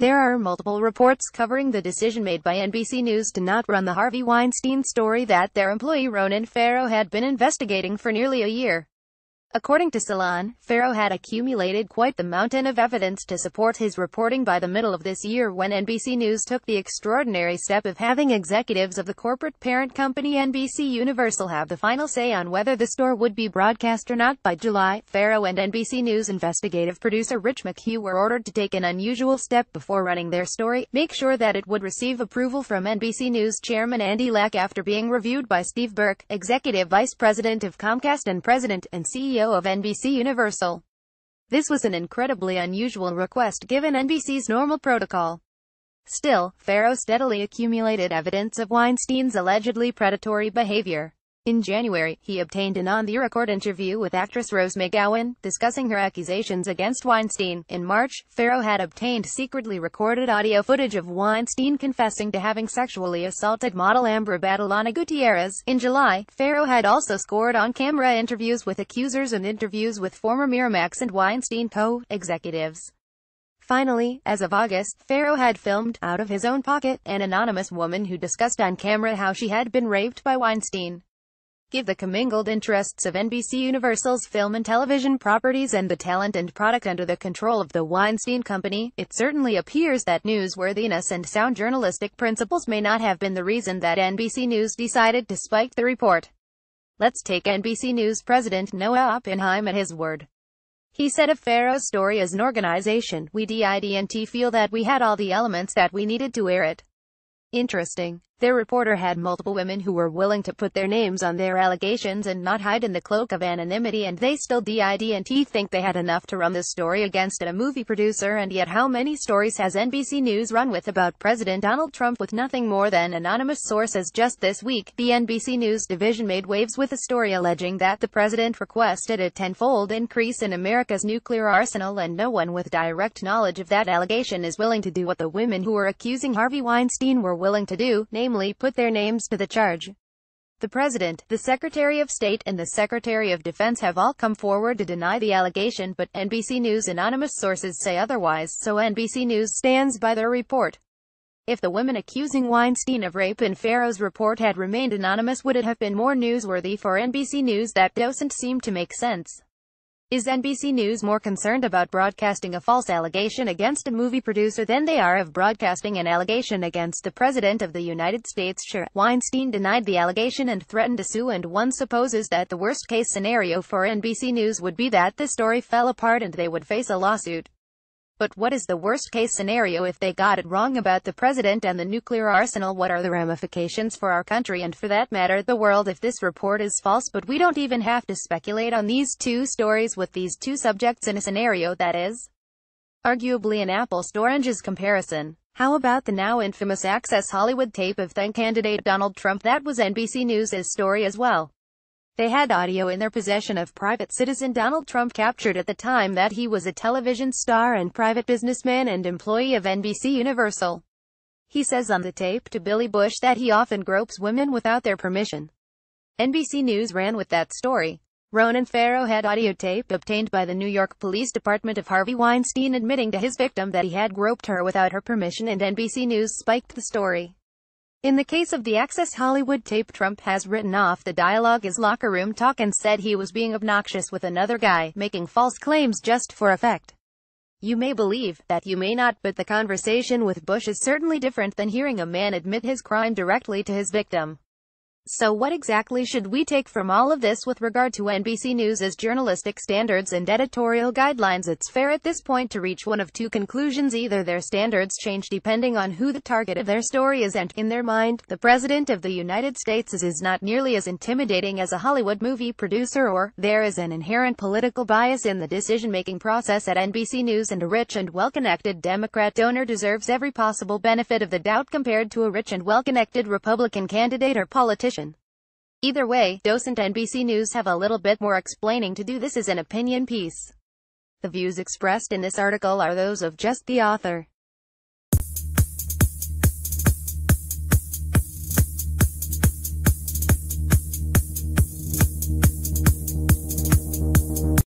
There are multiple reports covering the decision made by NBC News to not run the Harvey Weinstein story that their employee Ronan Farrow had been investigating for nearly a year. According to Salon, Farrow had accumulated quite the mountain of evidence to support his reporting by the middle of this year when NBC News took the extraordinary step of having executives of the corporate parent company NBC Universal have the final say on whether the store would be broadcast or not. By July, Farrow and NBC News investigative producer Rich McHugh were ordered to take an unusual step before running their story, make sure that it would receive approval from NBC News chairman Andy Lack after being reviewed by Steve Burke, executive vice president of Comcast and president and CEO CEO of NBC Universal. This was an incredibly unusual request given NBC's normal protocol. Still, Farrow steadily accumulated evidence of Weinstein's allegedly predatory behavior. In January, he obtained an on-the-record interview with actress Rose McGowan, discussing her accusations against Weinstein. In March, Farrow had obtained secretly recorded audio footage of Weinstein confessing to having sexually assaulted model Ambra Battilana Gutierrez. In July, Farrow had also scored on-camera interviews with accusers and interviews with former Miramax and Weinstein co-executives. Finally, as of August, Farrow had filmed, out of his own pocket, an anonymous woman who discussed on camera how she had been raped by Weinstein give the commingled interests of NBC Universal's film and television properties and the talent and product under the control of the Weinstein Company, it certainly appears that newsworthiness and sound journalistic principles may not have been the reason that NBC News decided to spike the report. Let's take NBC News president Noah Oppenheim at his word. He said of Farrow's story as an organization, we didn't feel that we had all the elements that we needed to air it. Interesting. Their reporter had multiple women who were willing to put their names on their allegations and not hide in the cloak of anonymity and they still didn't think they had enough to run this story against a movie producer and yet how many stories has NBC News run with about President Donald Trump with nothing more than anonymous sources? Just this week, the NBC News division made waves with a story alleging that the president requested a tenfold increase in America's nuclear arsenal and no one with direct knowledge of that allegation is willing to do what the women who were accusing Harvey Weinstein were willing to do, namely namely put their names to the charge. The President, the Secretary of State, and the Secretary of Defense have all come forward to deny the allegation, but NBC News anonymous sources say otherwise, so NBC News stands by their report. If the women accusing Weinstein of rape in Farrow's report had remained anonymous would it have been more newsworthy for NBC News that doesn't seem to make sense. Is NBC News more concerned about broadcasting a false allegation against a movie producer than they are of broadcasting an allegation against the President of the United States? Sure, Weinstein denied the allegation and threatened to sue and one supposes that the worst-case scenario for NBC News would be that the story fell apart and they would face a lawsuit. But what is the worst-case scenario if they got it wrong about the president and the nuclear arsenal? What are the ramifications for our country and for that matter, the world if this report is false? But we don't even have to speculate on these two stories with these two subjects in a scenario that is arguably an apples to oranges comparison. How about the now infamous Access Hollywood tape of then candidate Donald Trump? That was NBC News' story as well. They had audio in their possession of private citizen Donald Trump captured at the time that he was a television star and private businessman and employee of NBC Universal. He says on the tape to Billy Bush that he often gropes women without their permission. NBC News ran with that story. Ronan Farrow had audio tape obtained by the New York Police Department of Harvey Weinstein admitting to his victim that he had groped her without her permission and NBC News spiked the story. In the case of the Access Hollywood tape Trump has written off the dialogue as locker room talk and said he was being obnoxious with another guy, making false claims just for effect. You may believe that you may not but the conversation with Bush is certainly different than hearing a man admit his crime directly to his victim. So what exactly should we take from all of this with regard to NBC News' journalistic standards and editorial guidelines? It's fair at this point to reach one of two conclusions. Either their standards change depending on who the target of their story is and, in their mind, the President of the United States is, not nearly as intimidating as a Hollywood movie producer or, there is an inherent political bias in the decision-making process at NBC News and a rich and well-connected Democrat donor deserves every possible benefit of the doubt compared to a rich and well-connected Republican candidate or politician Either way, Docent NBC News have a little bit more explaining to do this is an opinion piece. The views expressed in this article are those of just the author.